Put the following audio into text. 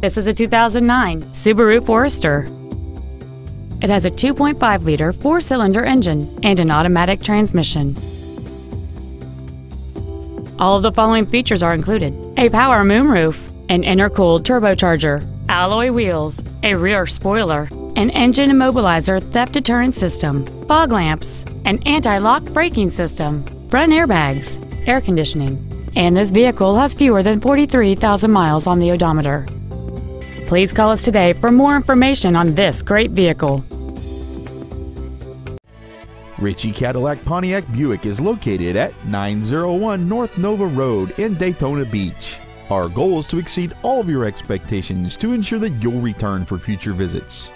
This is a 2009 Subaru Forester. It has a 2.5-liter four-cylinder engine and an automatic transmission. All of the following features are included. A power moonroof, an intercooled turbocharger, alloy wheels, a rear spoiler, an engine immobilizer theft deterrent system, fog lamps, an anti-lock braking system, front airbags, air conditioning, and this vehicle has fewer than 43,000 miles on the odometer. Please call us today for more information on this great vehicle. Ritchey Cadillac Pontiac Buick is located at 901 North Nova Road in Daytona Beach. Our goal is to exceed all of your expectations to ensure that you'll return for future visits.